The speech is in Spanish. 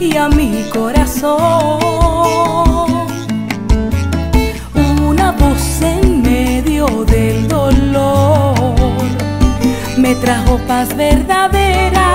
y a mi corazón. Una voz en medio del dolor me trajo paz verdadera.